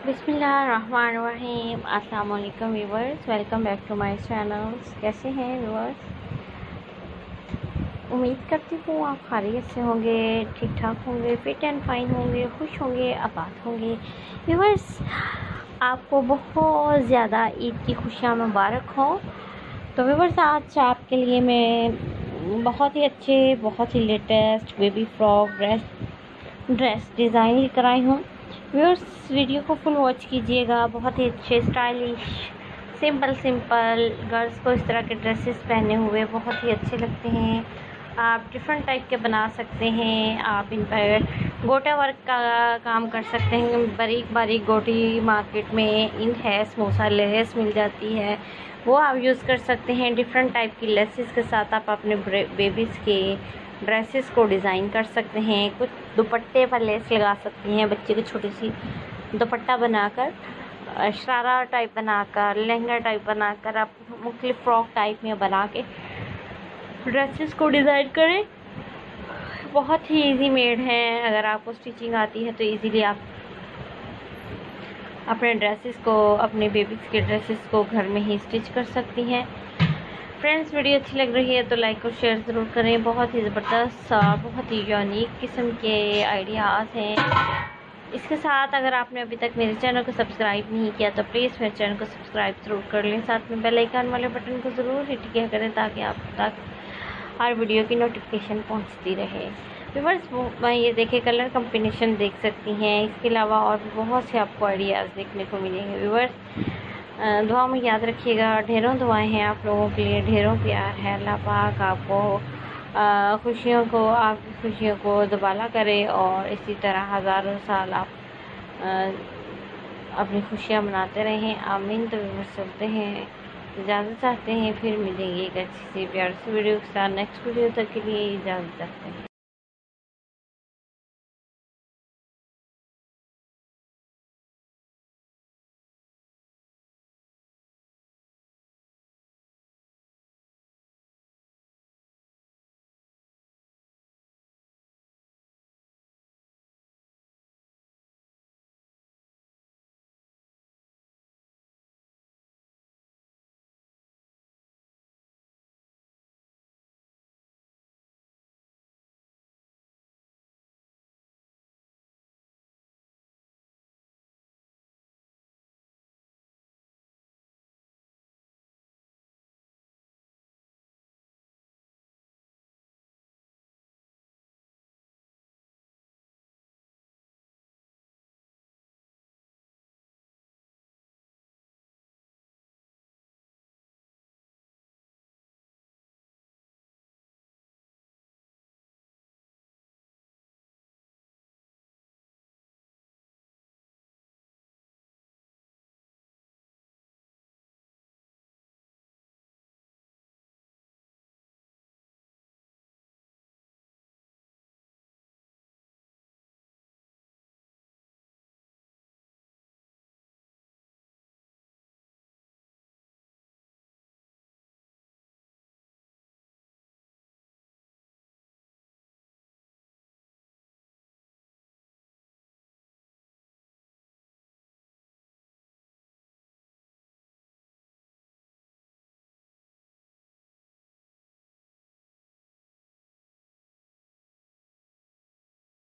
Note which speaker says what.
Speaker 1: अस्सलाम वालेकुम viewers, welcome back to my channels. कैसे हैं व्यूवर्स? उम्मीद करती हूँ आप खैरियत से होंगे ठीक ठाक होंगे, फिट एंड फाइन होंगे, खुश होंगे, आबाद होंगे। व्यूवर्स, आपको बहुत ज़्यादा ईद की खुशियाँ मुबारक हों। तो व्यूवर्स, आज आपके लिए मैं बहुत ही अच्छे, बहुत ही latest baby frock dress dress design लेकर आई हूँ। व्यूअर्स वीडियो को फुल वॉच कीजिएगा। बहुत ही अच्छे स्टाइलिश सिंपल सिंपल गर्ल्स को इस तरह के ड्रेसेस पहने हुए बहुत ही अच्छे लगते हैं। आप डिफरेंट टाइप के बना सकते हैं। आप इन पर गोटा वर्क का काम कर सकते हैं। बारीक बारीक गोटी मार्केट में इन है, समोसा लेस मिल जाती है। वो आप यूज़ कर सकते हैं। डिफरेंट टाइप की लेसेस के साथ आप अपने बेबीज़ के ड्रेसेस को डिज़ाइन कर सकते हैं, कुछ दुपट्टे पर लेस लगा सकती हैं, बच्चे की छोटी सी दुपट्टा बनाकर शरारा टाइप बनाकर, लहंगा टाइप बनाकर, आप मुख्तलिफ़ फ्रॉक टाइप में बना के ड्रेसेस को डिज़ाइन करें। बहुत ही इजी मेड हैं। अगर आपको स्टिचिंग आती है तो इजीली आप अपने ड्रेसेस को, अपने बेबीज़ के ड्रेसेस को घर में ही स्टिच कर सकती हैं। फ्रेंड्स वीडियो अच्छी लग रही है तो लाइक और शेयर ज़रूर करें। बहुत ही ज़बरदस्त सा बहुत ही यूनिक किस्म के आइडियाज़ हैं। इसके साथ अगर आपने अभी तक मेरे चैनल को सब्सक्राइब नहीं किया तो प्लीज़ मेरे चैनल को सब्सक्राइब ज़रूर कर लें। साथ में बेल आइकन वाले बटन को ज़रूर हिट किया करें ताकि आप तक हर वीडियो की नोटिफिकेशन पहुँचती रहे। व्यूवर्स ये देखें कलर कम्बिनेशन देख सकती हैं। इसके अलावा और भी बहुत से आपको आइडियाज़ देखने को मिलेंगे। व्यूवर्स दुआ में याद रखिएगा, ढेरों दुआएँ हैं आप लोगों के लिए, ढेरों प्यार है अल्लाह पाक आपको खुशियों को आपकी खुशियों को दुबाला करे और इसी तरह हज़ारों साल आप अपनी खुशियाँ मनाते रहें। आमीन। तो चलते हैं, इजाज़त चाहते हैं, फिर मिलेंगे एक अच्छी सी प्यार से वीडियो के साथ। नेक्स्ट वीडियो तक के लिए इजाज़त चाहते हैं।